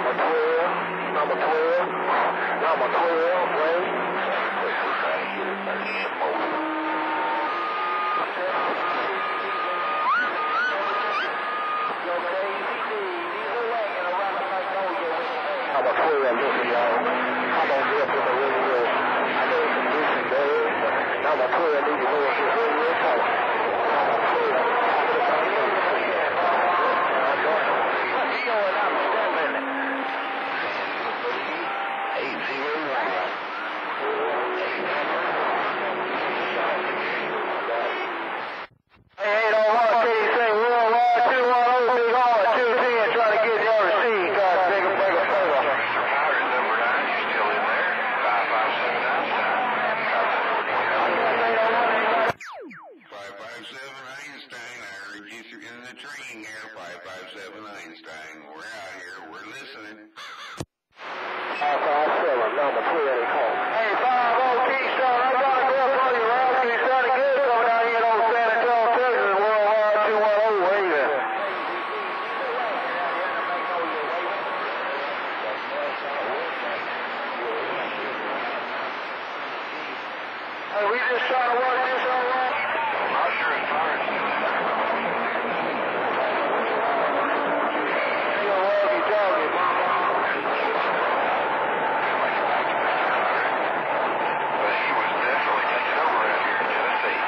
Number 12, number 12, number 12, wait. Number 12, listen y'all. Come on, get up the radio. I know it's a busy day, but number 12, need to know if you're real talk. Hey, we just trying to work this all right. Not sure if Pirate's still in there. Hey, yo, Ralph, you talking, But he was definitely taken over out here in Tennessee.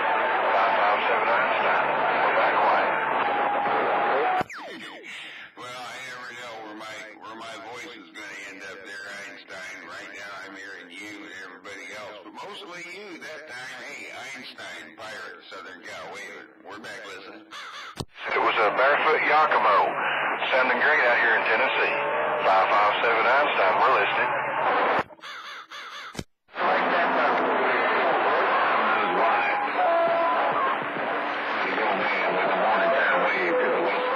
Five five seven Einstein. We're back quiet. Well, I never know where my where my voice is going to end up there, Einstein. Right now, I'm hearing you and everybody else, mostly you that time. Hey, Einstein, pirate, Southern Cal. Wait, we're back listening. It was a barefoot Yakimo. Sounding great out here in Tennessee. Five five seven Einstein. We're listening. Like that, uh, Knows why. He's on man with the morning time wave to the west.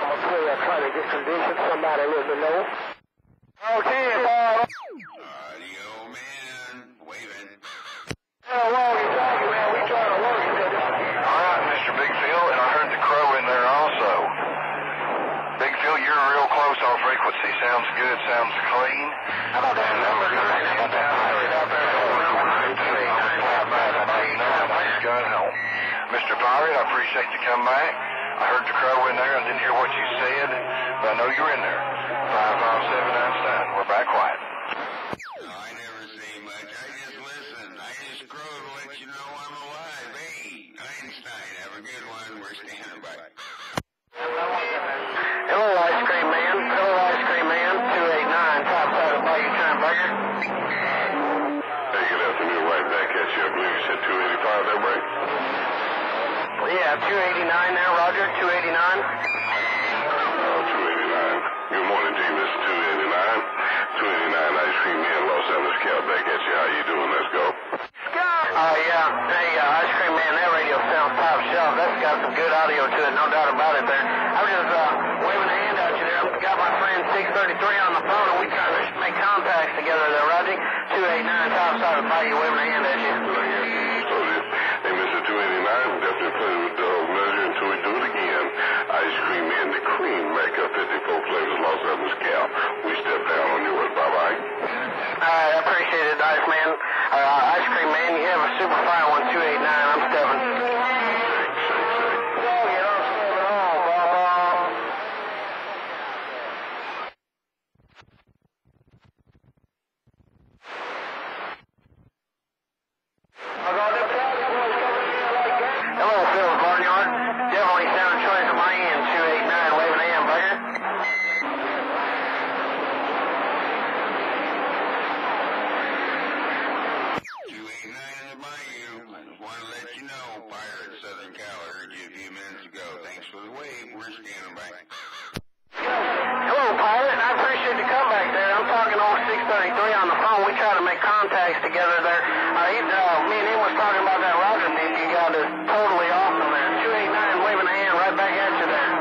I'm a player trying to get conditions. Somebody let me know. Okay, Bob. Audio man, waving. Hell, walkie talkie, man. We trying to work it. All right, Mr. Big Phil, and I heard the crow in there also. Big Phil, you're real frequency. Sounds good, sounds clean. How about that number nine? How about that out there? Got home. Mr. Pirate, I appreciate you come back. I heard the crow in there. I didn't hear what you said, but I know you're in there. 557 Einstein. We're back quiet. No, I never say much. I just listen. I just crow to let you know I'm alive. Hey, Einstein, have a good one. We're standing by. Said 285 there, right? Yeah, 289 now, Roger. 289. Uh, 289. Good morning you, Mr. 289. 289 Ice Cream here in Los Angeles, Cal. Back at you. How you doing? Let's go. Oh, yeah. Hey, uh, ice cream man, that radio sounds top shelf. That's got some good audio to it, no doubt about it there. I was just uh, waving a hand at you there. I've got my friend 633 on the phone, and we trying to make contacts together there, Roger. 289, top side of Bayou, waving a hand at you. So, this, hey, Mr. 289, definitely play with the whole measure until we do it again. Ice Make up 54 flavors, Los Angeles, Cal. We step down on your way. Bye-bye. All right, I appreciate it, Ice Man. Uh, ice cream man, you have a super fire 1289. I'm stepping. Hello, Phil Barnyard. Definitely sounding choice on my end, 289, waving a hamburger. 289 in the bayou. I just want to let you know, pirate, Southern Cal. I heard you a few minutes ago. Thanks for the wave. We're standing by. Hello, pilot. I appreciate the comeback there. I'm talking on 633 on the phone. We try to make contacts together there. Uh, he, uh, me and him was talking about that Roger thing you got is totally awesome there. 289 waving a hand right back at you there.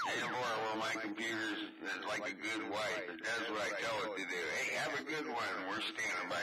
Hey, boy, well, my computer's like a good wife. It does what I tell it to do. Hey, have a good one. We're standing by.